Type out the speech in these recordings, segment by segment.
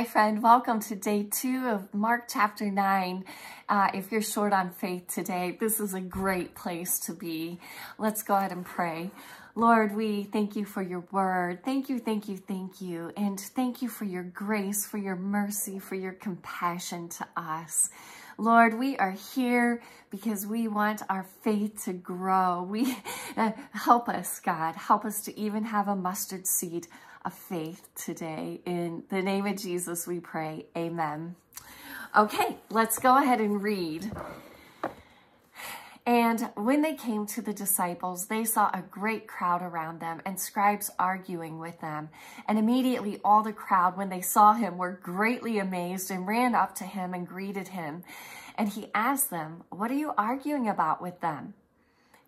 Hi, friend. Welcome to day two of Mark chapter 9. Uh, if you're short on faith today, this is a great place to be. Let's go ahead and pray. Lord, we thank you for your word. Thank you, thank you, thank you. And thank you for your grace, for your mercy, for your compassion to us. Lord, we are here because we want our faith to grow. We uh, help us, God. Help us to even have a mustard seed of faith today. In the name of Jesus, we pray. Amen. Okay, let's go ahead and read. And when they came to the disciples, they saw a great crowd around them and scribes arguing with them. And immediately all the crowd, when they saw him, were greatly amazed and ran up to him and greeted him. And he asked them, What are you arguing about with them?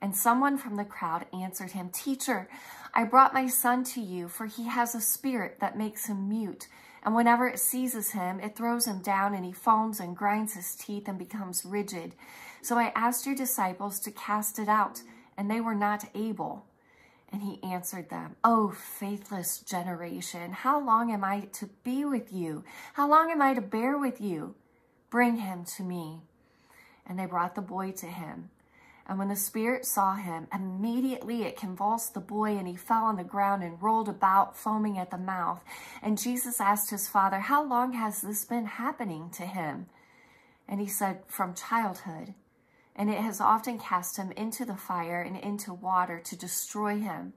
And someone from the crowd answered him, Teacher, I brought my son to you, for he has a spirit that makes him mute. And whenever it seizes him, it throws him down, and he foams and grinds his teeth and becomes rigid. So I asked your disciples to cast it out, and they were not able. And he answered them, Oh, faithless generation, how long am I to be with you? How long am I to bear with you? Bring him to me. And they brought the boy to him. And when the spirit saw him, immediately it convulsed the boy, and he fell on the ground and rolled about, foaming at the mouth. And Jesus asked his father, How long has this been happening to him? And he said, From childhood. And it has often cast him into the fire and into water to destroy him.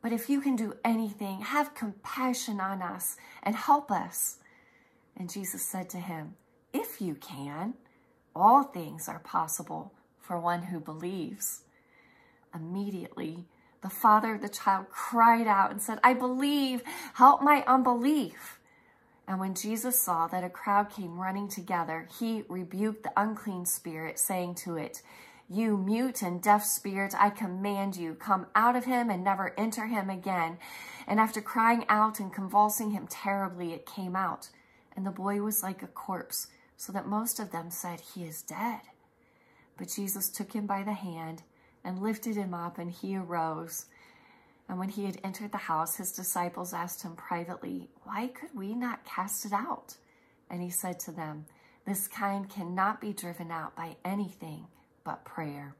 But if you can do anything, have compassion on us and help us. And Jesus said to him, If you can, all things are possible for one who believes. Immediately, the father of the child cried out and said, I believe, help my unbelief. And when Jesus saw that a crowd came running together, he rebuked the unclean spirit, saying to it, You mute and deaf spirit, I command you, come out of him and never enter him again. And after crying out and convulsing him terribly, it came out. And the boy was like a corpse, so that most of them said, He is dead. But Jesus took him by the hand and lifted him up, and he arose. And when he had entered the house, his disciples asked him privately, Why could we not cast it out? And he said to them, This kind cannot be driven out by anything but prayer.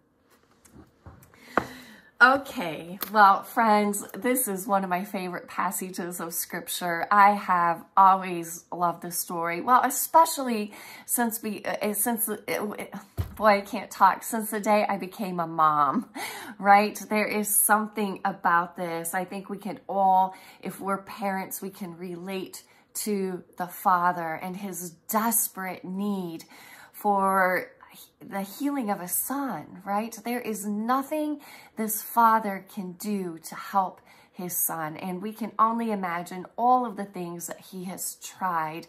Okay, well, friends, this is one of my favorite passages of scripture. I have always loved this story. Well, especially since we, uh, since, it, boy, I can't talk, since the day I became a mom, right? There is something about this. I think we can all, if we're parents, we can relate to the father and his desperate need for the healing of a son, right? There is nothing this father can do to help his son. And we can only imagine all of the things that he has tried.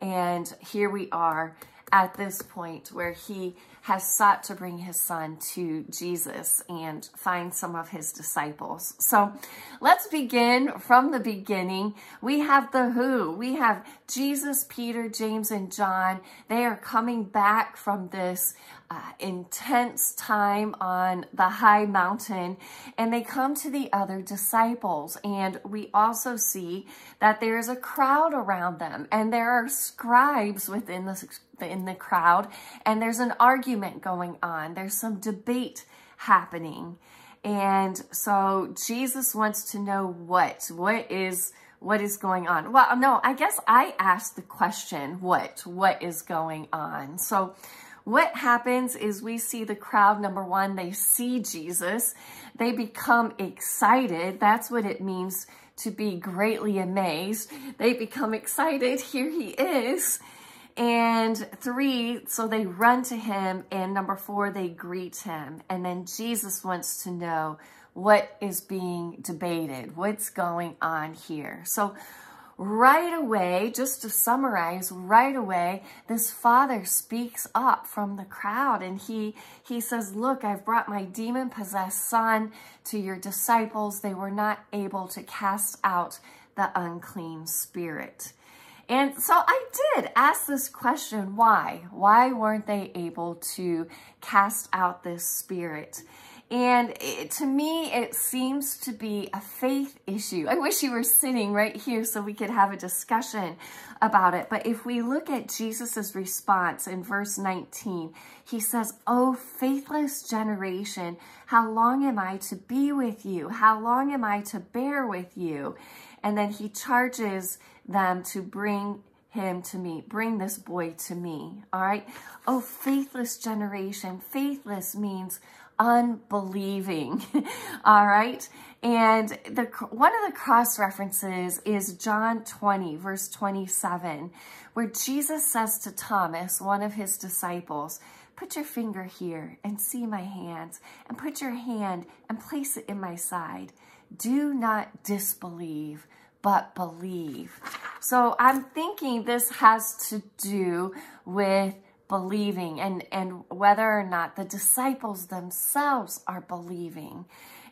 And here we are at this point where he has sought to bring his son to Jesus and find some of his disciples. So let's begin from the beginning. We have the who. We have Jesus, Peter, James, and John. They are coming back from this uh, intense time on the high mountain and they come to the other disciples and we also see that there is a crowd around them and there are scribes within the in the crowd and there's an argument going on there's some debate happening and so Jesus wants to know what what is what is going on well no I guess I asked the question what what is going on so what happens is we see the crowd, number one, they see Jesus. They become excited. That's what it means to be greatly amazed. They become excited. Here he is. And three, so they run to him. And number four, they greet him. And then Jesus wants to know what is being debated, what's going on here. So right away, just to summarize, right away, this father speaks up from the crowd and he, he says, look, I've brought my demon-possessed son to your disciples. They were not able to cast out the unclean spirit. And so I did ask this question, why? Why weren't they able to cast out this spirit? And it, to me, it seems to be a faith issue. I wish you were sitting right here so we could have a discussion about it. But if we look at Jesus's response in verse 19, he says, Oh, faithless generation, how long am I to be with you? How long am I to bear with you? And then he charges them to bring him to me. Bring this boy to me. All right. Oh, faithless generation. Faithless means unbelieving. All right. And the one of the cross references is John 20, verse 27, where Jesus says to Thomas, one of his disciples, put your finger here and see my hands, and put your hand and place it in my side. Do not disbelieve, but believe. So I'm thinking this has to do with believing and, and whether or not the disciples themselves are believing.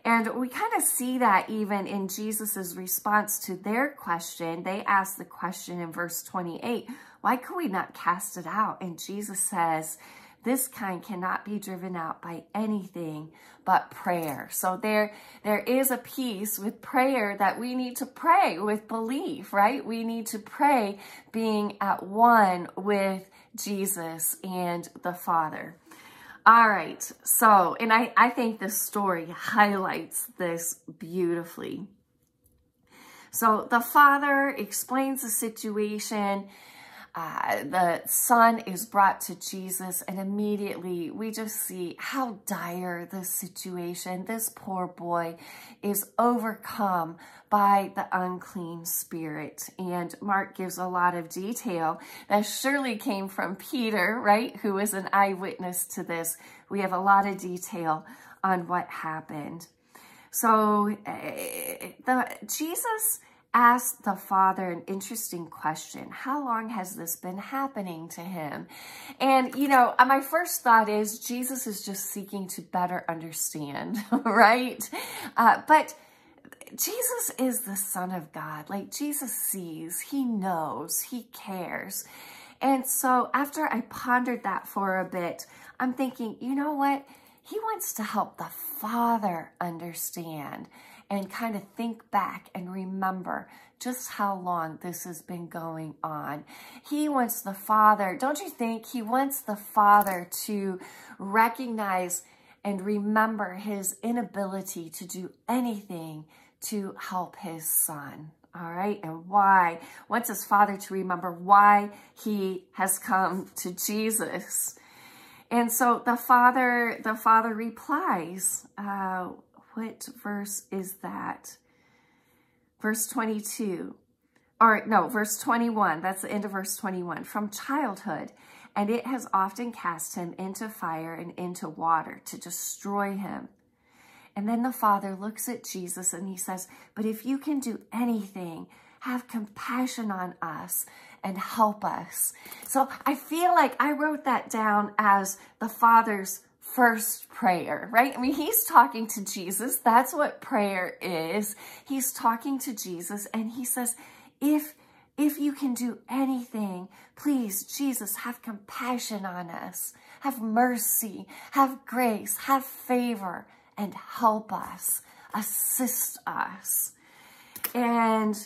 And we kind of see that even in Jesus's response to their question. They ask the question in verse 28, why could we not cast it out? And Jesus says, this kind cannot be driven out by anything but prayer. So there, there is a piece with prayer that we need to pray with belief, right? We need to pray being at one with Jesus and the Father. All right, so, and I, I think this story highlights this beautifully. So the father explains the situation uh, the son is brought to Jesus and immediately we just see how dire the situation. This poor boy is overcome by the unclean spirit. And Mark gives a lot of detail that surely came from Peter, right? Who was an eyewitness to this. We have a lot of detail on what happened. So uh, the Jesus asked the father an interesting question. How long has this been happening to him? And, you know, uh, my first thought is Jesus is just seeking to better understand, right? Uh, but Jesus is the son of God. Like Jesus sees, he knows, he cares. And so after I pondered that for a bit, I'm thinking, you know what? He wants to help the father understand and kind of think back and remember just how long this has been going on. He wants the Father, don't you think? He wants the Father to recognize and remember his inability to do anything to help his son. All right, and why? Wants his father to remember why he has come to Jesus. And so the father, the father replies, uh, what verse is that? Verse 22. Or no, verse 21. That's the end of verse 21. From childhood, and it has often cast him into fire and into water to destroy him. And then the Father looks at Jesus and he says, But if you can do anything, have compassion on us and help us. So I feel like I wrote that down as the Father's first prayer, right? I mean, he's talking to Jesus. That's what prayer is. He's talking to Jesus and he says, if, if you can do anything, please, Jesus, have compassion on us. Have mercy, have grace, have favor, and help us, assist us. And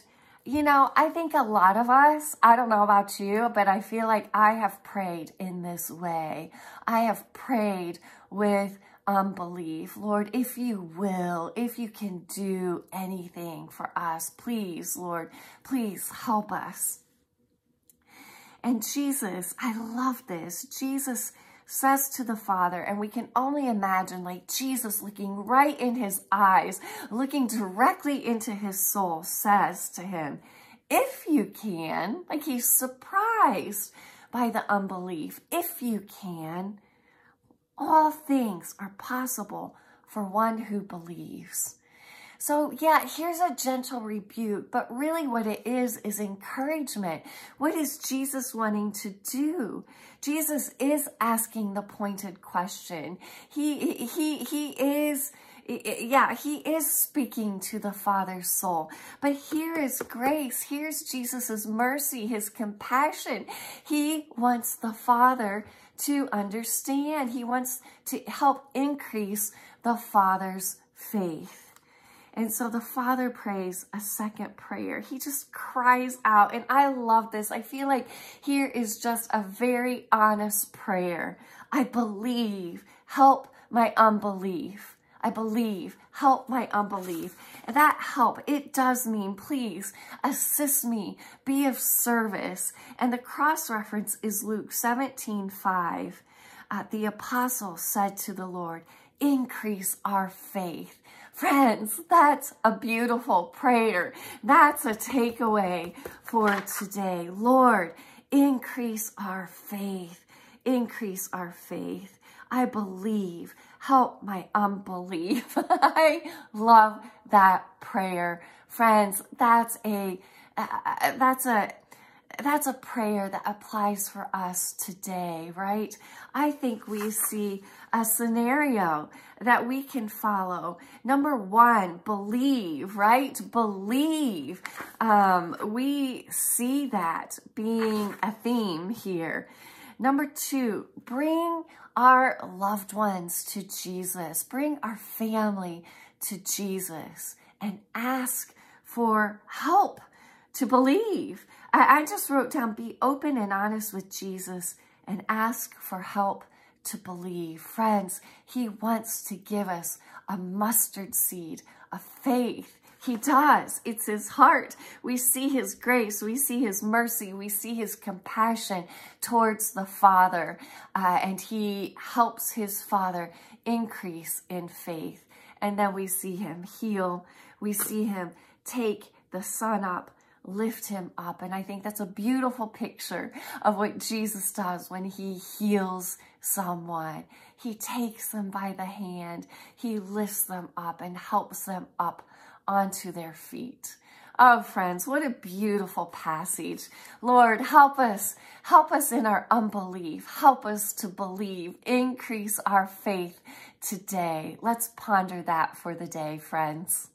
you know, I think a lot of us, I don't know about you, but I feel like I have prayed in this way. I have prayed with unbelief. Lord, if you will, if you can do anything for us, please, Lord, please help us. And Jesus, I love this. Jesus says to the Father, and we can only imagine like Jesus looking right in his eyes, looking directly into his soul, says to him, if you can, like he's surprised by the unbelief, if you can, all things are possible for one who believes. So yeah, here's a gentle rebuke, but really what it is, is encouragement. What is Jesus wanting to do? Jesus is asking the pointed question. He, he, he is, yeah, he is speaking to the Father's soul. But here is grace. Here's Jesus's mercy, his compassion. He wants the Father to understand. He wants to help increase the Father's faith. And so the father prays a second prayer. He just cries out. And I love this. I feel like here is just a very honest prayer. I believe. Help my unbelief. I believe. Help my unbelief. And that help, it does mean, please assist me, be of service. And the cross reference is Luke 17, 5. Uh, the apostle said to the Lord, increase our faith. Friends, that's a beautiful prayer. That's a takeaway for today. Lord, increase our faith. Increase our faith. I believe. Help my unbelief. I love that prayer. Friends, that's a, uh, that's a, that's a prayer that applies for us today, right? I think we see a scenario that we can follow. Number one, believe, right? Believe. Um, we see that being a theme here. Number two, bring our loved ones to Jesus. Bring our family to Jesus and ask for help to believe. I, I just wrote down, be open and honest with Jesus and ask for help to believe. Friends, he wants to give us a mustard seed of faith. He does. It's his heart. We see his grace. We see his mercy. We see his compassion towards the Father. Uh, and he helps his Father increase in faith. And then we see him heal. We see him take the son up lift him up. And I think that's a beautiful picture of what Jesus does when he heals someone. He takes them by the hand, he lifts them up and helps them up onto their feet. Oh, friends, what a beautiful passage. Lord, help us. Help us in our unbelief. Help us to believe. Increase our faith today. Let's ponder that for the day, friends.